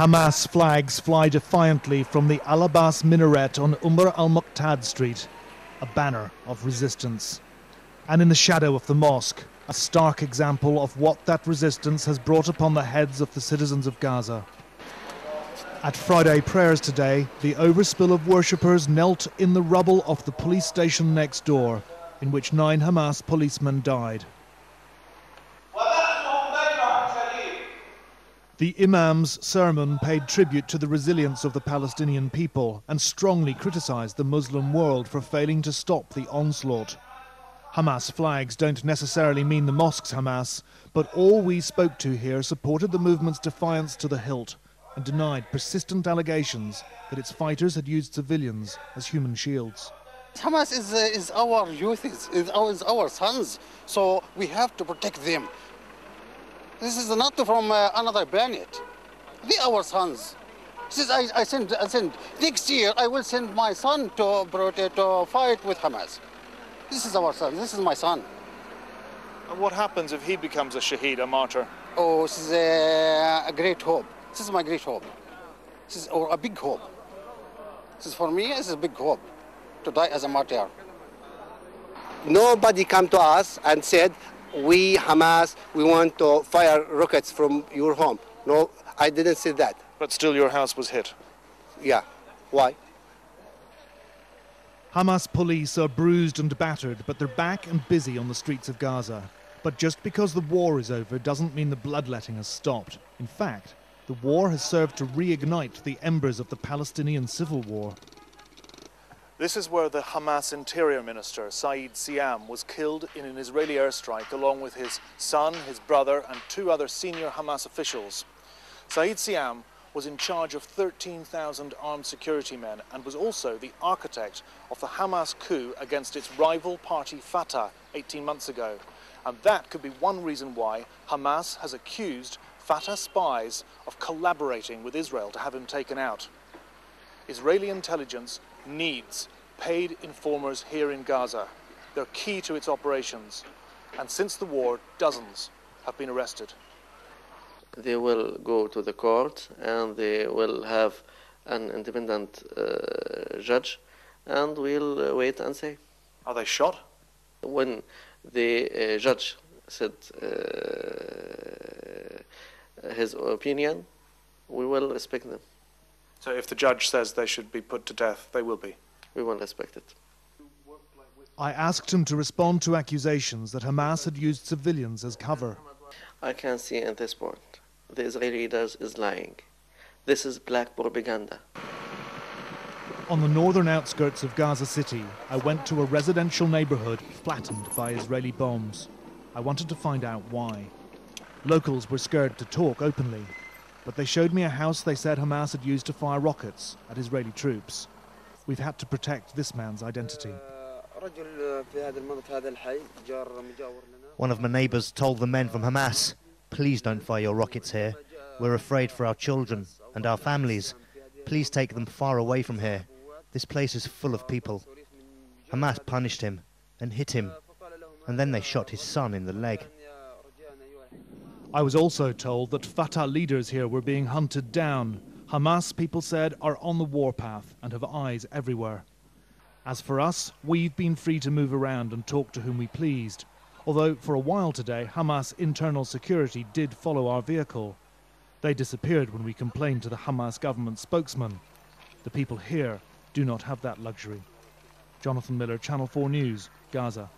Hamas flags fly defiantly from the Al Abbas minaret on Umar al Mukhtar Street, a banner of resistance. And in the shadow of the mosque, a stark example of what that resistance has brought upon the heads of the citizens of Gaza. At Friday prayers today, the overspill of worshippers knelt in the rubble of the police station next door, in which nine Hamas policemen died. The Imam's sermon paid tribute to the resilience of the Palestinian people and strongly criticized the Muslim world for failing to stop the onslaught. Hamas flags don't necessarily mean the mosque's Hamas, but all we spoke to here supported the movement's defiance to the hilt and denied persistent allegations that its fighters had used civilians as human shields. Hamas is, uh, is our youth, is, our, is our sons, so we have to protect them. This is not from uh, another planet. They are our sons. This is, I, I, send, I send, next year I will send my son to, to fight with Hamas. This is our son, this is my son. And what happens if he becomes a shaheed, a martyr? Oh, this is a, a great hope. This is my great hope. This is or a big hope. This is for me, this is a big hope to die as a martyr. Nobody come to us and said, we Hamas, we want to fire rockets from your home. No, I didn't say that. But still your house was hit? Yeah. Why? Hamas police are bruised and battered, but they're back and busy on the streets of Gaza. But just because the war is over doesn't mean the bloodletting has stopped. In fact, the war has served to reignite the embers of the Palestinian civil war. This is where the Hamas interior minister, Said Siam, was killed in an Israeli airstrike along with his son, his brother, and two other senior Hamas officials. Said Siam was in charge of 13,000 armed security men and was also the architect of the Hamas coup against its rival party Fatah 18 months ago. And that could be one reason why Hamas has accused Fatah spies of collaborating with Israel to have him taken out. Israeli intelligence needs paid informers here in Gaza. They're key to its operations. And since the war, dozens have been arrested. They will go to the court and they will have an independent uh, judge and we'll uh, wait and see. Are they shot? When the uh, judge said uh, his opinion, we will respect them. So if the judge says they should be put to death, they will be? We will respect it. I asked him to respond to accusations that Hamas had used civilians as cover. I can see in this point the Israeli leaders is lying. This is black propaganda. On the northern outskirts of Gaza City, I went to a residential neighborhood flattened by Israeli bombs. I wanted to find out why. Locals were scared to talk openly, but they showed me a house they said Hamas had used to fire rockets at Israeli troops. We've had to protect this man's identity. One of my neighbours told the men from Hamas, please don't fire your rockets here. We're afraid for our children and our families. Please take them far away from here. This place is full of people. Hamas punished him and hit him, and then they shot his son in the leg. I was also told that Fatah leaders here were being hunted down. Hamas, people said, are on the warpath and have eyes everywhere. As for us, we've been free to move around and talk to whom we pleased. Although for a while today, Hamas internal security did follow our vehicle. They disappeared when we complained to the Hamas government spokesman. The people here do not have that luxury. Jonathan Miller, Channel 4 News, Gaza.